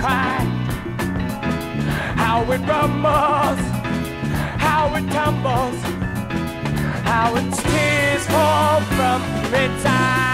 cry. How it rumbles, how it tumbles, how its tears fall from its eyes.